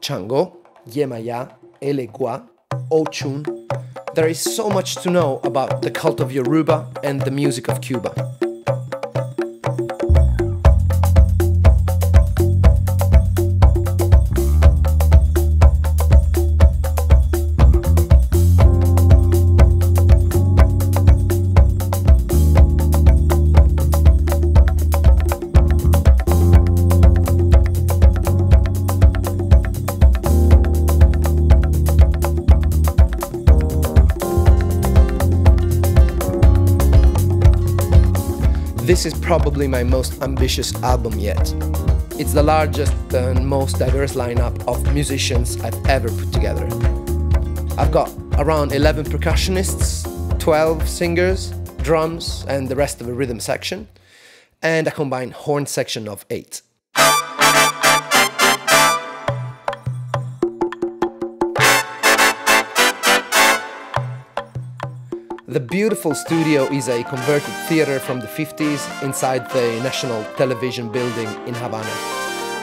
Chango, Yemaya, Elegua, Ochun. There is so much to know about the cult of Yoruba and the music of Cuba. This is probably my most ambitious album yet. It's the largest and most diverse lineup of musicians I've ever put together. I've got around 11 percussionists, 12 singers, drums, and the rest of a rhythm section, and a combined horn section of 8. The beautiful studio is a converted theater from the 50s inside the National Television building in Havana.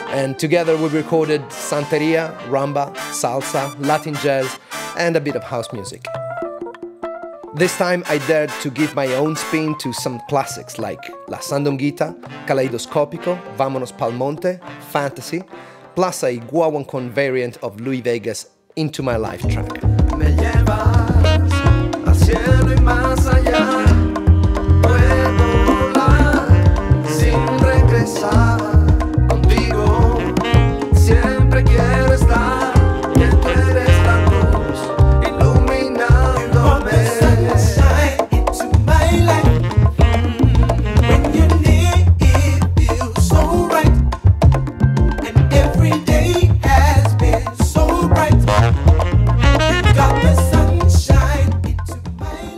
And together we recorded Santeria, Rumba, Salsa, Latin jazz, and a bit of house music. This time I dared to give my own spin to some classics like La Sandunguita, Kaleidoscopico, Vámonos Pal Monte, Fantasy, plus a guaguancon variant of Louie Vega's Into My Life track.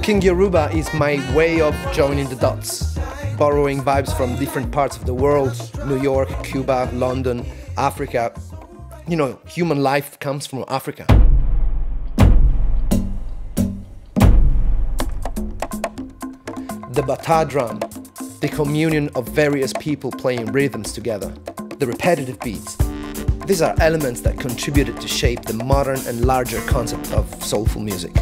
King Yoruba is my way of joining the dots, borrowing vibes from different parts of the world New York, Cuba, London, Africa. You know, human life comes from Africa. The bata drum, the communion of various people playing rhythms together, the repetitive beats. These are elements that contributed to shape the modern and larger concept of soulful music.